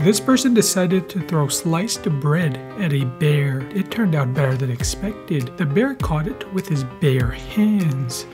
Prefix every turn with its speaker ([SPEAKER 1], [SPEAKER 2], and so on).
[SPEAKER 1] This person decided to throw sliced bread at a bear. It turned out better than expected. The bear caught it with his bare hands.